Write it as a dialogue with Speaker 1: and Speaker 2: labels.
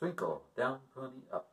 Speaker 1: Twinkle, down pony, up.